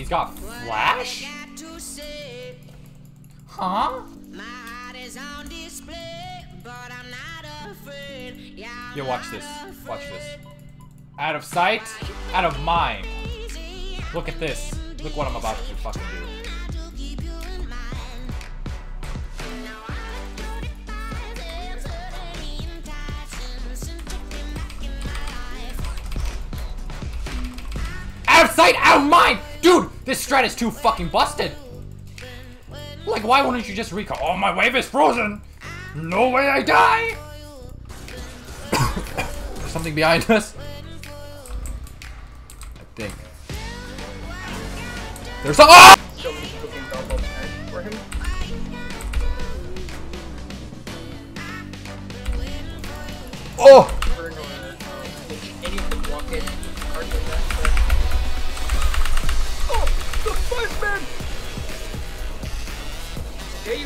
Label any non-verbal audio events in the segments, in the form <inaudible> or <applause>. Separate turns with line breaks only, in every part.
He's got flash? Huh? Yo, watch this. Watch this. Out of sight, out of mind. Look at this. Look what I'm about to fucking do. Out of sight, out of mind! Dude, this strat is too fucking busted! Like, why wouldn't you just recall? Oh, my wave is frozen! No way I die! <coughs> There's something behind us. I think. There's a- oh!
So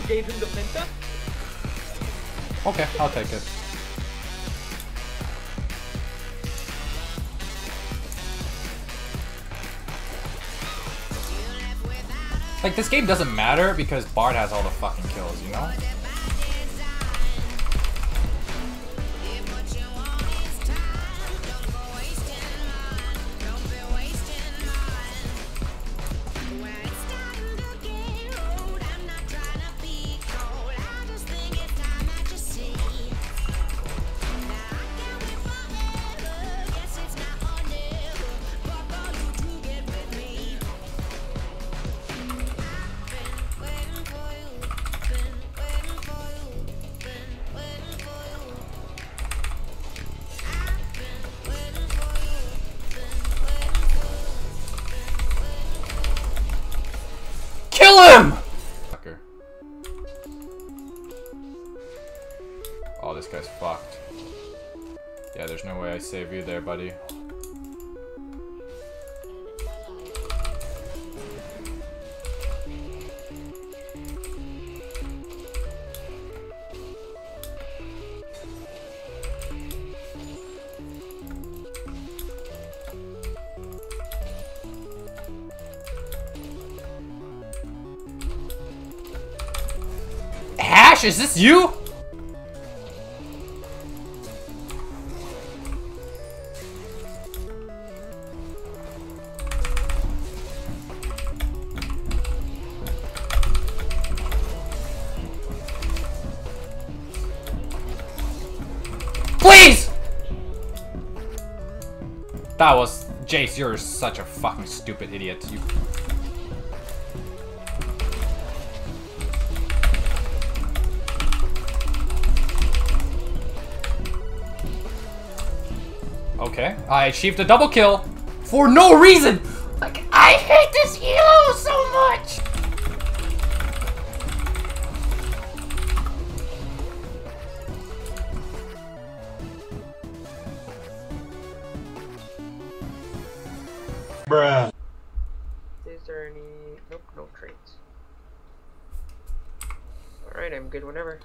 gave him the penta.
Okay, I'll take it. Like, this game doesn't matter because Bard has all the fucking kills, you know? Is this you? Please! That was... Jace, you're such a fucking stupid idiot. You... Okay, I achieved a double kill for no reason! Like, I hate this hero so much! Bruh.
Is there any? Nope, no traits. All right, I'm good whenever.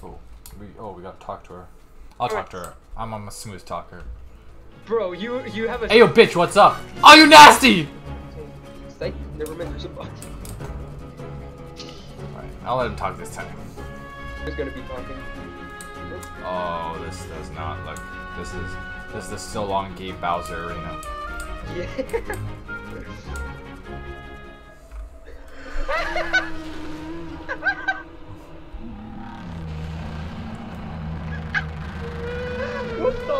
Oh, we, oh, we gotta talk to her. I'll talk to her. I'm, I'm a smooth talker.
Bro, you you have a.
Hey yo, bitch, what's up? Oh, you nasty!
Never mind. There's a box.
Alright, I'll let him talk this time.
Who's gonna be talking?
Oh, this does not look. This is this is the so long Gabe Bowser arena.
Yeah. <laughs>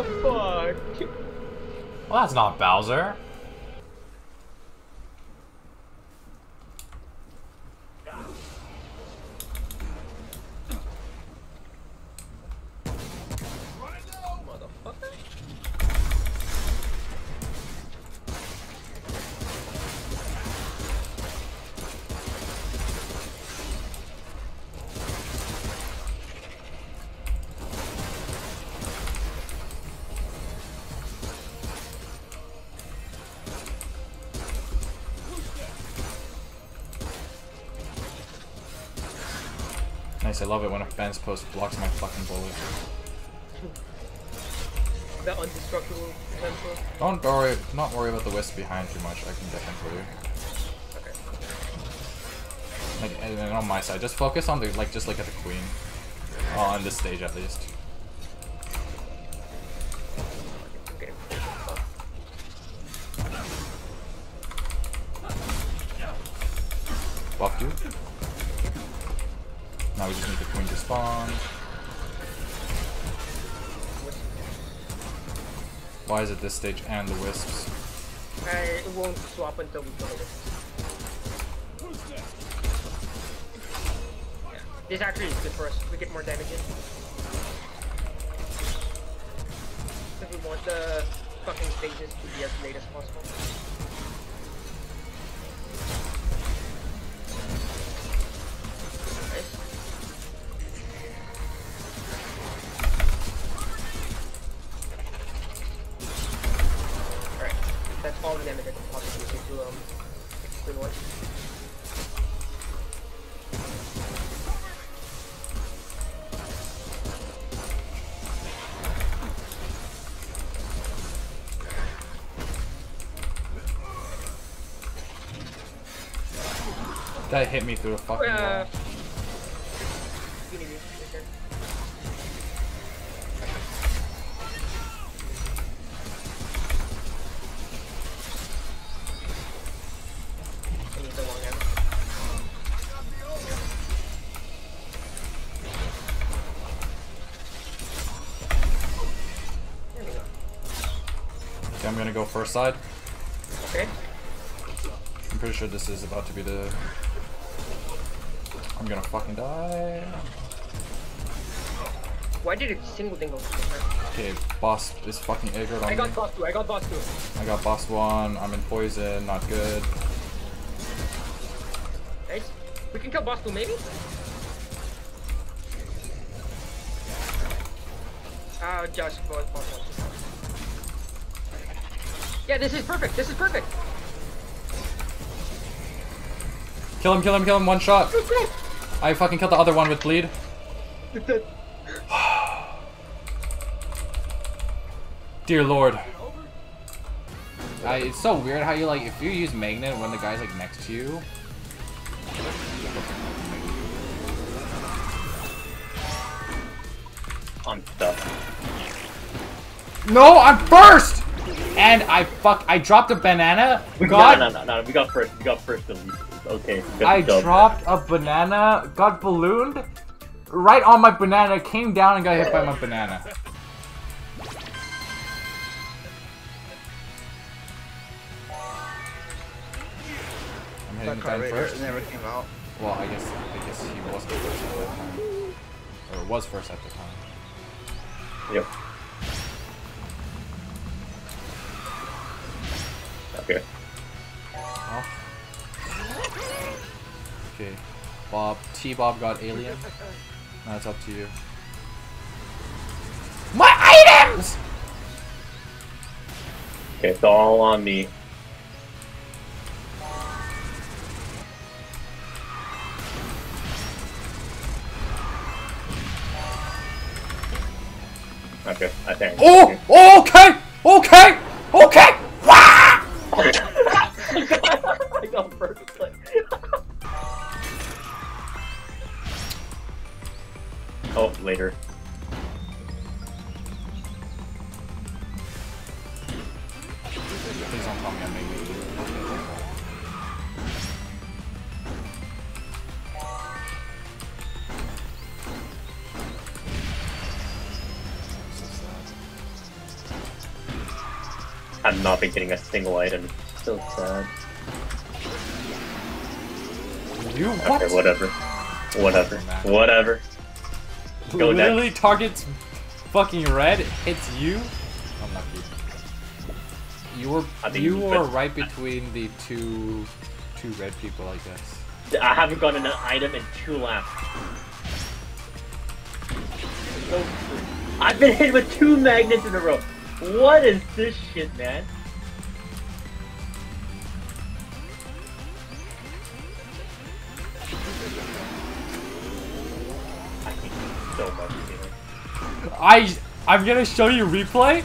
fuck?
Well, that's not Bowser. Nice, I love it when a fence post blocks my fucking bullet.
the undestructible potential.
Don't worry, not worry about the wisp behind too much. I can get them for you.
Okay.
Like, and on my side, just focus on the like, just look at the queen. Oh, on this stage at least. Is it this stage and the wisps?
Uh, it won't swap until we play it. Yeah. This actually is good for us. We get more damage in. Because we want the fucking phases to be as late as possible.
That hit me through a fucking
Uh,
wall.
you need me. Your turn. I need the long arrow. There we go.
Okay, I'm gonna go first side.
Okay.
I'm pretty sure this is about to be the. I'm gonna fucking die.
Why did it single dingle?
Okay, boss is fucking aggroed on
I got
me.
boss two. I got boss two.
I got boss one. I'm in poison. Not good.
Nice. We can kill boss two, maybe. Ah, just boss boss one. Yeah, this is perfect. This is perfect.
Kill him! Kill him! Kill him! One shot. I fucking killed the other one with bleed. <sighs> Dear lord. I, it's so weird how you like if you use magnet when the guy's like next to you.
I'm stuck.
No, I'm first. And I fuck. I dropped a banana.
We
got,
no, no, no, no, we got first. We got first at least. Okay.
I
job.
dropped a banana. Got ballooned. Right on my banana. Came down and got hit by my banana. I'm hitting
That
the
car
first.
never came out.
Well, I guess I guess he wasn't first at that time, or was first at the time.
Yep. Okay.
Okay, Bob. T. Bob got alien. <laughs> Now it's up to you. My items.
Okay, it's all on me. Okay, I think.
Oh, okay,
not been getting a single item. So sad.
You what?
Okay, whatever. Whatever. Whatever. Go
Literally targets fucking red, hits you. Oh Unlucky. You were
I
you were right between the two two red people, I guess.
I haven't gotten an item in two laps. So. I've been hit with two magnets in a row. What is this shit, man? I hate you so much, Taylor.
I I'm gonna show you replay.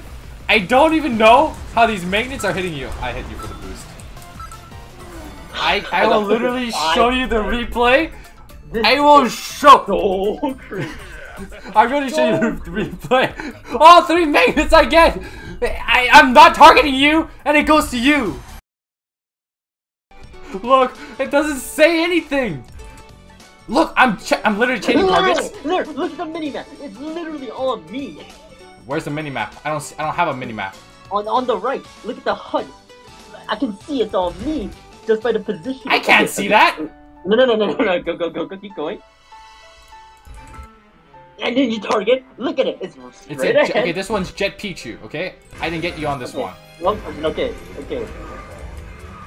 I don't even know how these magnets are hitting you. I hit you for the boost. I, I will literally <laughs> show you the replay. I will show.
so. <laughs>
I'm to show you the replay. All three magnets I get. I, I'm not targeting you, and it goes to you. Look, it doesn't say anything. Look, I'm ch I'm literally changing targets.
Look, look, look at the minimap. It's literally all on me.
Where's the minimap? I don't see, I don't have a minimap.
On on the right. Look at the HUD. I can see it's on me just by the position.
I can't see that.
No, no, no, no, no, no. Go, go, go, go. Keep going. And then you target. Look at it. It's
It's
straight
a,
ahead.
okay. This one's Jet Pichu. Okay, I didn't get you on this
Okay.
one.
Well, okay, okay.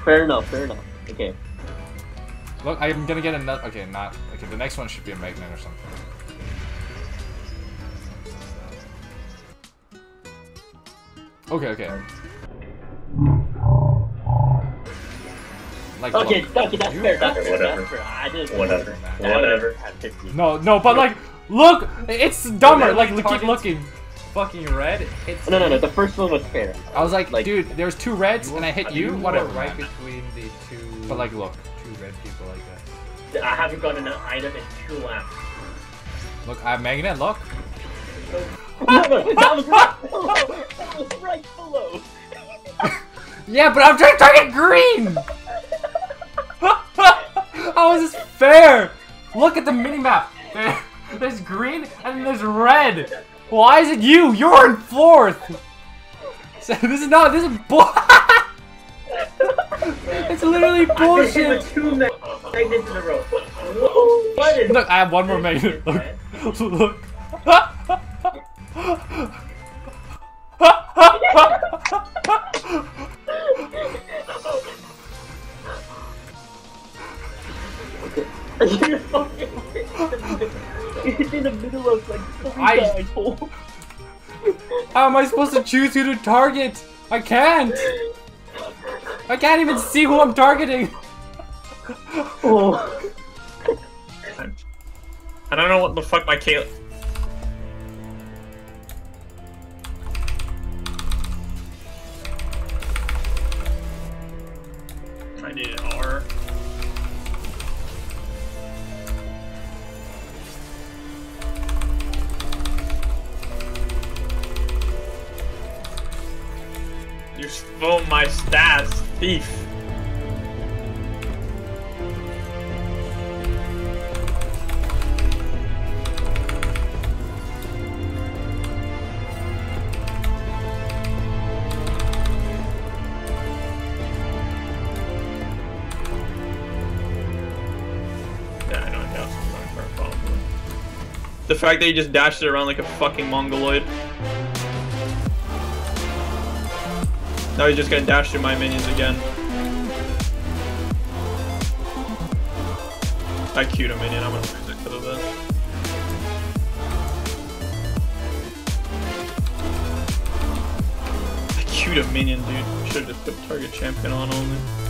Fair enough, fair enough. Okay.
Look, I'm gonna get another. Okay, not. Okay, the next one should be a magnet or something. Okay, okay. Like,
Okay,
look.
okay, that's
You-
fair, that's fair,
Whatever.
that's fair. I didn't
Whatever.
I
Whatever.
had 50.
No, no, but like, look, it's dumber. Like, keep looking.
fucking red. It's
No, no, no, the first one was fair.
I was like,
Like-
dude, there's two reds and I hit you.
were
Whatever,
right between the two.
But like, look,
two red people like that.
I haven't gotten an item in two laps.
look, I have magnet. Look.
No, no, that was right below! <laughs> That was right below!
Yeah, but I'm trying to target green. <laughs> Oh, How is this fair? Look at the minimap. There, there's green and there's red. Why is it you? You're in fourth. <laughs> So this is not. This is bull. <laughs> it's literally
I've been hit
bullshit.
with two ma- magnets in a row. Whoa, What is
Look, I have one more magnet. <laughs> Look. Look.
You're It's in the middle of like three
I-
guys.
How am I supposed to choose who to target? I can't. I can't even see who I'm targeting.
oh.
I don't know what the fuck my Kayla. Problem. The fact that he just dashed it around like a fucking mongoloid. Now he's just gonna dash through my minions again. I queued a minion, I'm gonna lose it because of this. I queued a minion, dude. Should've just put target champion on only.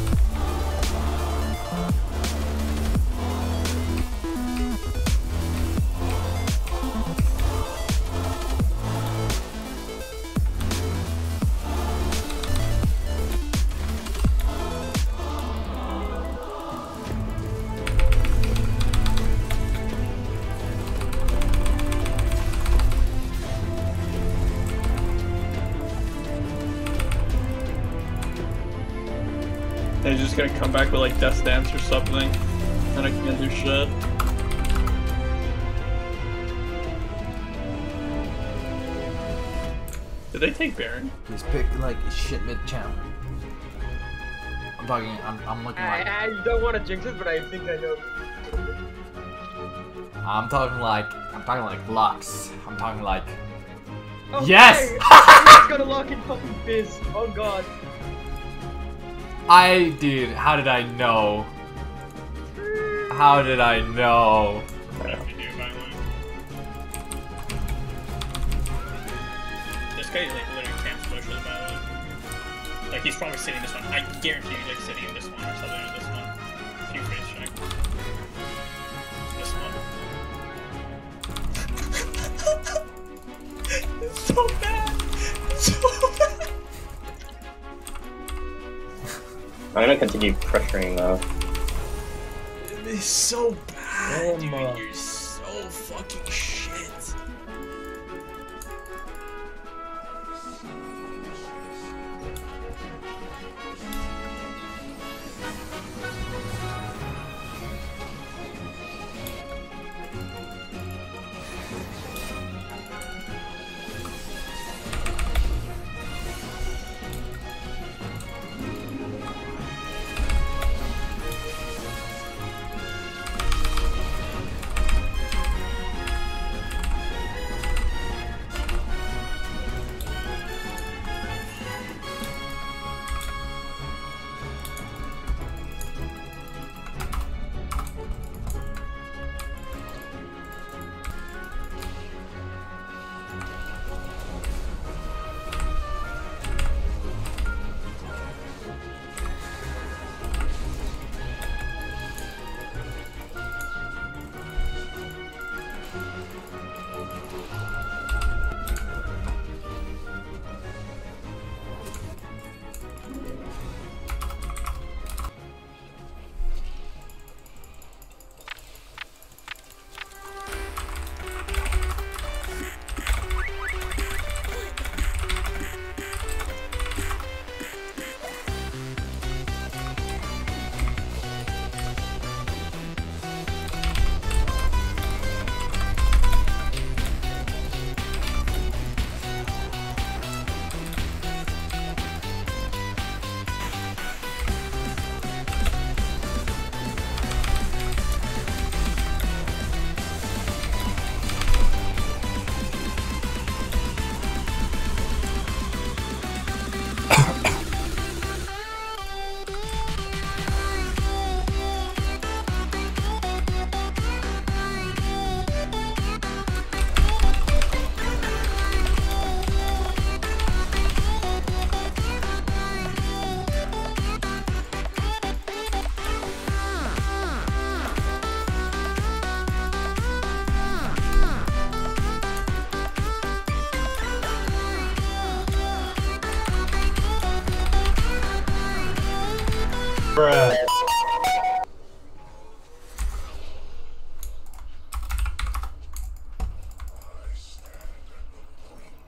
Gonna come back with like Death Dance or something. And I can't do shit. Did they take Baron?
He's picked like shit mid champ. I'm talking. I'm, I'm looking like.
I, I don't want to jinx it, but I think I know.
I'm talking like. I'm talking like Lux. I'm talking like.
Oh,
Yes! <laughs>
He's gonna lock in fucking Fizz. Oh god.
I, dude. How did I know? How did I know?
This guy like literally camps bushes by the way. Like he's probably sitting in this one. I guarantee he's like sitting in this one or something or this one. Few face check. This one. <laughs> it's so bad. It's so bad.
I'm gonna continue pressuring though.
It's so bad, oh,
dude. Uh, You're
so fucking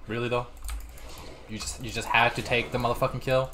Really though? You just you just had to take the motherfucking kill?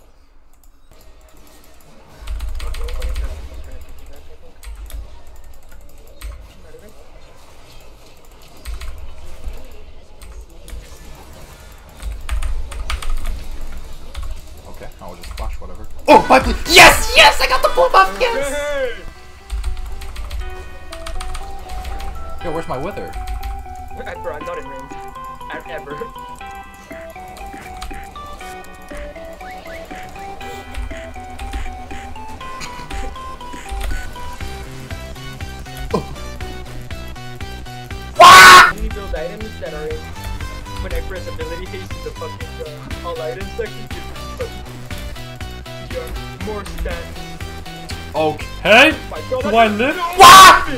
Items that are in. When I press ability haste in the fucking uh, all items section, you are more stats.
Okay.
My God,
Do I live?
No,
What?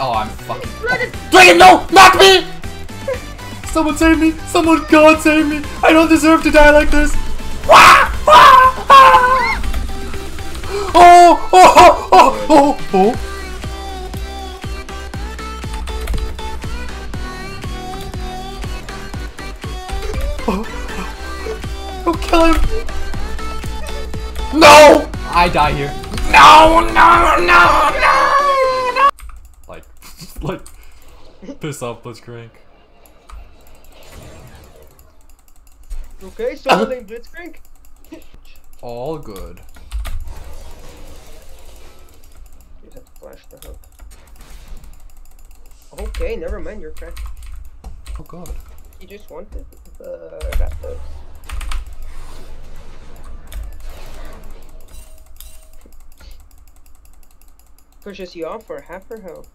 Oh, I'm fucking.
Dragon!
Dragon, no! Not me! Someone save me! Someone, God save me! I don't deserve to die like this! Wah! Ah! Ah! Oh! Oh! Oh! Oh! Oh! Oh! Him! No! I die here. No! No! No! No! no! Like, <laughs> like, piss off Blitzcrank.
Okay, solo lane <laughs> Blitzcrank.
All good.
You have to flash the hook. Okay, never mind, you're correct.
Oh god.
You just wanted uh, the got those. Pushes you off for half her health.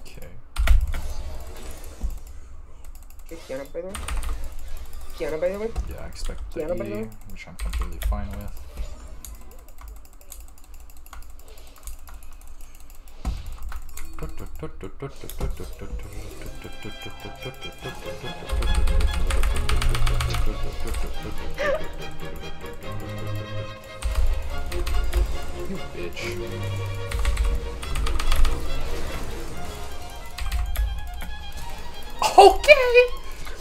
Okay.
Okay, Qiyana by the way. Qiyana by the way.
Yeah, I expect the
Qiyana the
E, which I'm completely fine with. Okay!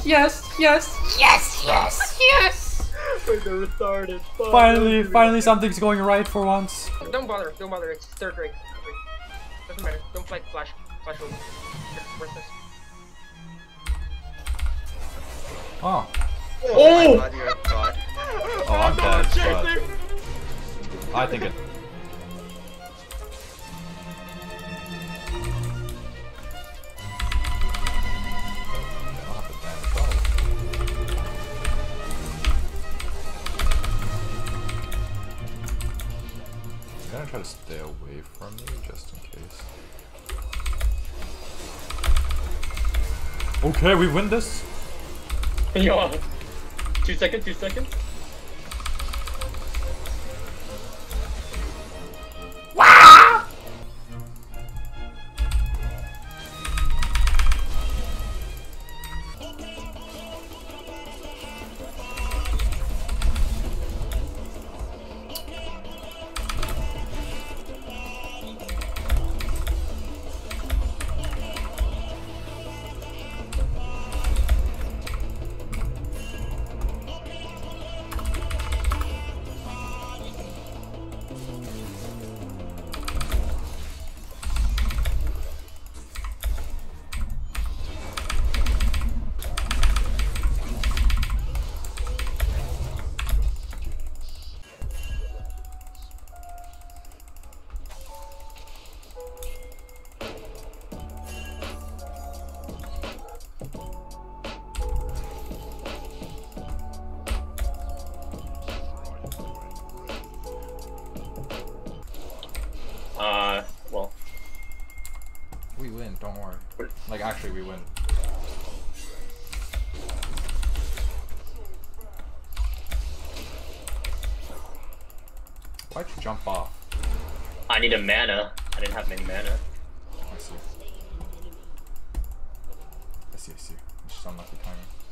Yes, yes, yes, yes, <laughs> yes!
Freaking retarded. Fuck.
Finally, finally something's going right for once.
Don't bother, don't bother, it's third grade. Doesn't matter, don't fight flash, flash over. It's worthless.
Oh.
Oh!
God, you're.
Oh, I'm dead, but <laughs> I think it. Gonna try to stay away from you just in case. Okay, we win this.
Yo. Two seconds, two seconds.
We win. Why'd you jump off?
I need a mana. I didn't have many mana.
I see. I see, I see. It's just unlucky timing.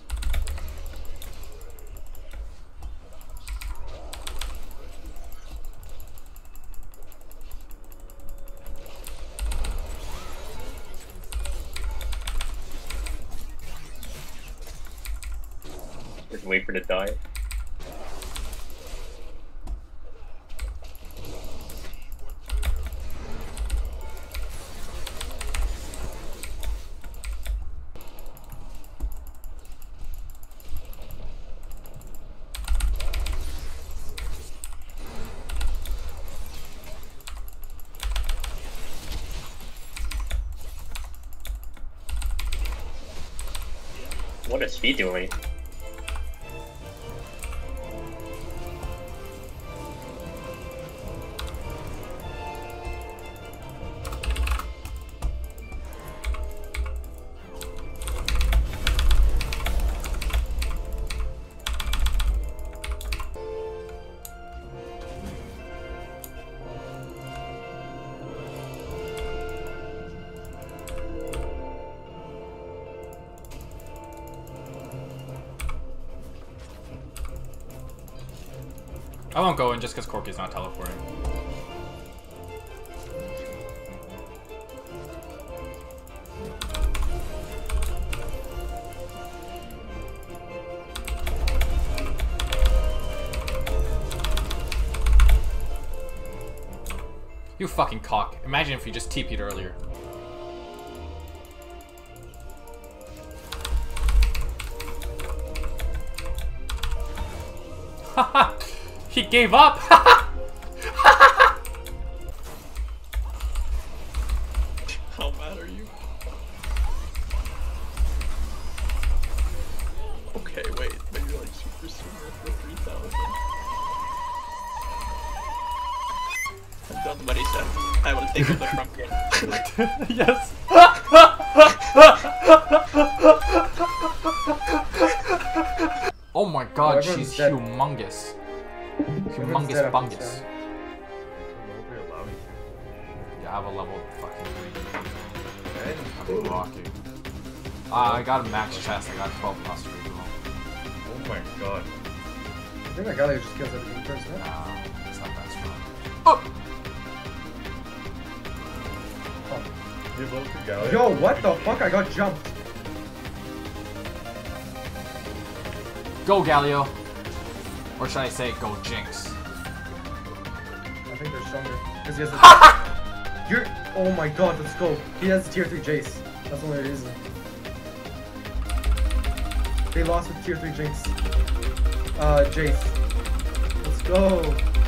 Just wait for it to die. What is he doing?
Just because Corki's not teleporting. You fucking cock. Imagine if you just TP'd earlier. <laughs> Haha! He gave up! <laughs>
How mad are you? Okay, wait, but you're like super swimmer for 3000. I've done what he said. I will take the front game. <laughs>
yes. <laughs> oh my god,
Everyone's
she's
dead.
humongous.
Everyone's
Humongous
dead up
bungus.
inside.
Yeah, I have a level fucking three.
Red?
I'm blocking. Uh, I got a max chest. I got 12 plus reroll.
Oh my god.
I think I that Galio just kills everything first, huh?
Nah, it's not that strong. Oh!
Give up to Galio.
Yo, what the fuck? I got jumped.
Go, Galio. Or should I say, go, Jinx.
Stronger. Because he has a... <laughs> You're... Oh my god, let's go. He has tier 3 Jace. That's the only reason. They lost with tier 3 Jinx. Uh, Jace. Let's go.